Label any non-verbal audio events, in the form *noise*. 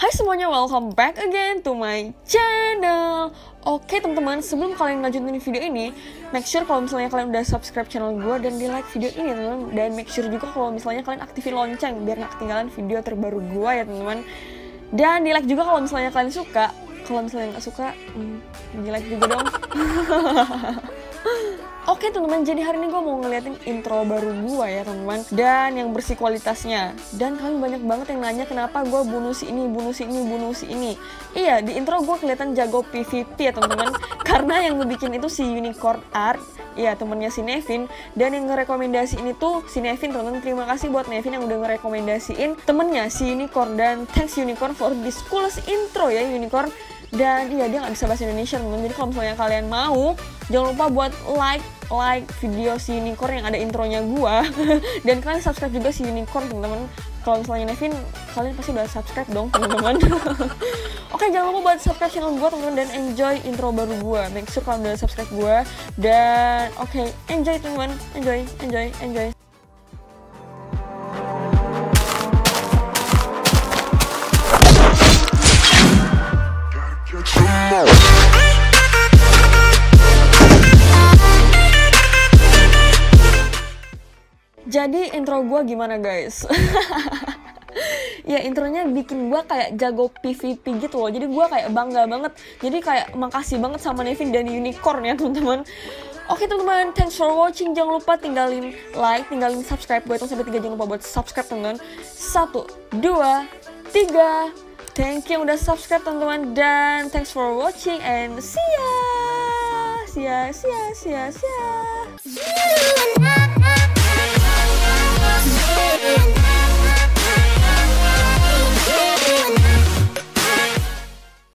Hai semuanya, welcome back again to my channel. Oke teman-teman, sebelum kalian lanjutin video ini Make sure kalau misalnya kalian udah subscribe channel gue dan di like video ini teman-teman. Dan make sure juga kalau misalnya kalian aktifin lonceng Biar gak ketinggalan video terbaru gue ya teman-teman. Dan di like juga kalau misalnya kalian suka. Kalau misalnya gak suka, hmm, di like juga dong *laughs* Oke teman-teman, jadi hari ini gue mau ngeliatin intro baru gue ya teman-teman. Dan yang bersih kualitasnya. Dan kalian banyak banget yang nanya kenapa gue bunuh si ini, bunuh si ini, bunuh si ini. Iya, di intro gue kelihatan jago PvP ya teman-teman. *laughs* Karena yang ngebikin itu si Unicorn Art. Iya, temennya si Nevin. Dan yang ngerekomendasi ini tuh si Nevin teman-teman. Terima kasih buat Nevin yang udah ngerekomendasiin temennya si Unicorn. Dan thanks Unicorn for this coolest intro ya Unicorn. Dan iya dia nggak bisa bahasa Indonesia teman jadi kalau misalnya kalian mau jangan lupa buat like like video si unicorn yang ada intronya gua. *laughs* Dan kalian subscribe juga si unicorn teman-teman. Kalau misalnya Nevin kalian pasti udah subscribe dong teman-teman. *laughs* Oke jangan lupa buat subscribe channel gua teman-teman dan enjoy intro baru gua. Make sure kalian udah subscribe gua. Dan oke okay, enjoy teman-teman. Enjoy enjoy enjoy Jadi intro gue gimana guys? *laughs* ya intronya bikin gue kayak jago PvP gitu loh jadi gue kayak bangga banget jadi kayak makasih banget sama Nevin dan Unicorn ya teman-teman Oke teman-teman, thanks for watching. Jangan lupa tinggalin like, tinggalin subscribe. Gue hitung sampai 3, jangan lupa buat subscribe teman-teman. Satu, dua, tiga. Thank you udah subscribe teman-teman. Dan thanks for watching and see ya. See ya, see ya, see ya, see ya.